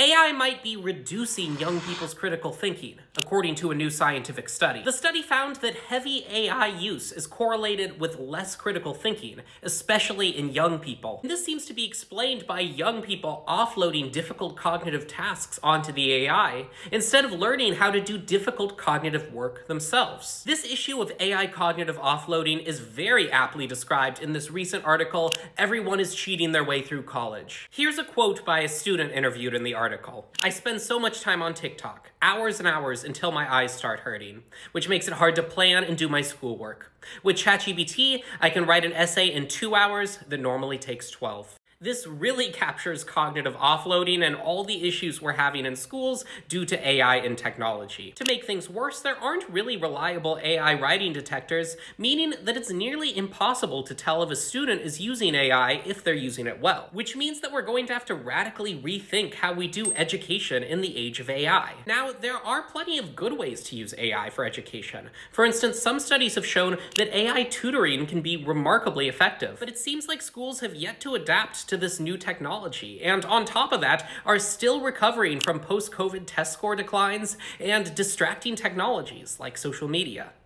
AI might be reducing young people's critical thinking, according to a new scientific study. The study found that heavy AI use is correlated with less critical thinking, especially in young people. This seems to be explained by young people offloading difficult cognitive tasks onto the AI instead of learning how to do difficult cognitive work themselves. This issue of AI cognitive offloading is very aptly described in this recent article, Everyone is Cheating Their Way Through College. Here's a quote by a student interviewed in the article. I spend so much time on TikTok, hours and hours until my eyes start hurting, which makes it hard to plan and do my schoolwork. With ChatGPT, I can write an essay in two hours that normally takes 12. This really captures cognitive offloading and all the issues we're having in schools due to AI and technology. To make things worse, there aren't really reliable AI writing detectors, meaning that it's nearly impossible to tell if a student is using AI if they're using it well, which means that we're going to have to radically rethink how we do education in the age of AI. Now, there are plenty of good ways to use AI for education. For instance, some studies have shown that AI tutoring can be remarkably effective, but it seems like schools have yet to adapt to this new technology, and on top of that, are still recovering from post-COVID test score declines and distracting technologies like social media.